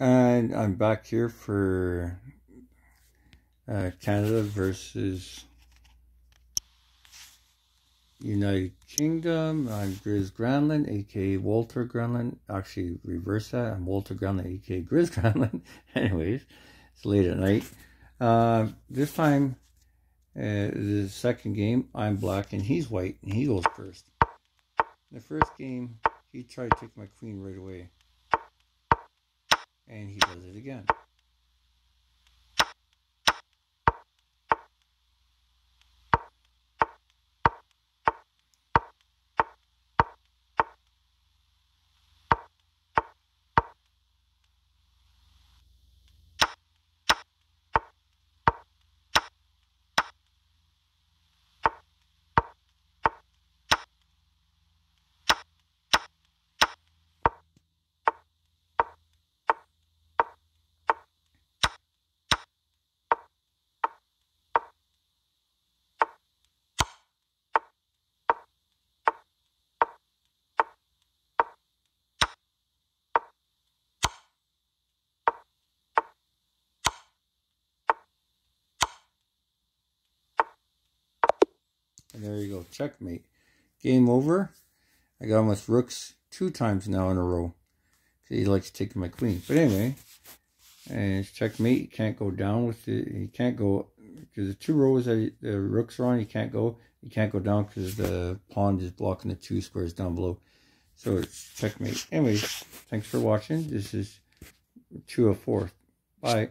And I'm back here for uh, Canada versus United Kingdom. I'm Grizz Granlien, aka Walter Granlien. Actually, reverse that. I'm Walter Granlien, aka Grizz Granlien. Anyways, it's late at night. Uh, this time, uh, the second game, I'm black and he's white, and he goes first. In The first game, he tried to take my queen right away. And he does it again. And there you go, checkmate. Game over. I got him with rooks two times now in a row. He likes taking my queen. But anyway, and it's checkmate. he can't go down with it. he can't go, because the two rows that the rooks are on, you can't go. You can't go down because the pawn is blocking the two squares down below. So it's checkmate. Anyways, thanks for watching. This is two of four. Bye.